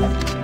you